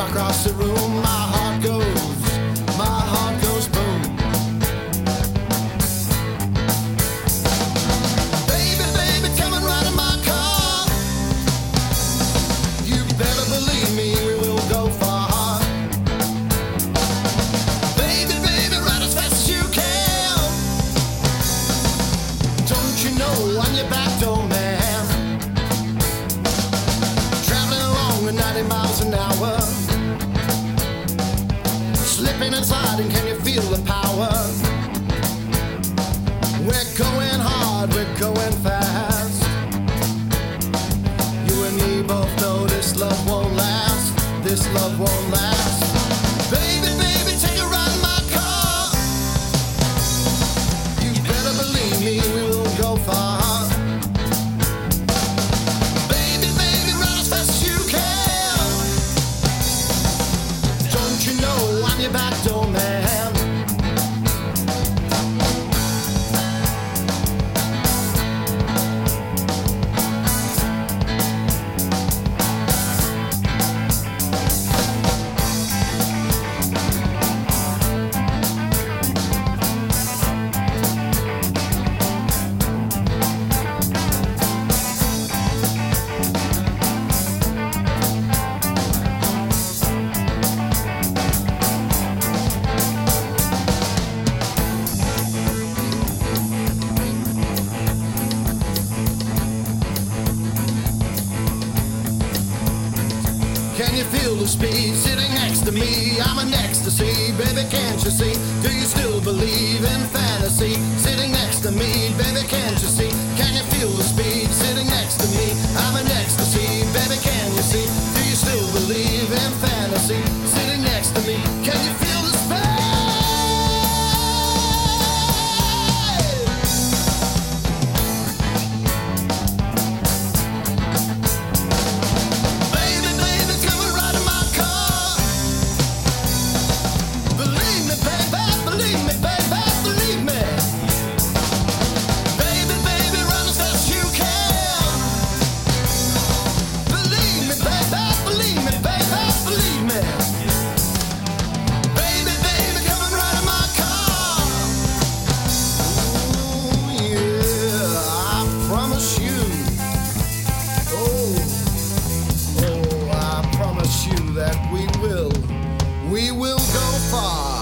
across the room. My heart goes, my heart goes boom. Baby, baby, in my car. You better believe me, we will go far. Baby, baby, ride as fast as you can. Don't you know I'm your man? Traveling along at 90 miles an hour. Slipping and sliding, Can you feel the speed sitting next to me? I'm an ecstasy, baby, can't you see? Do you still believe in fantasy? Sitting next to me, baby, can't go far.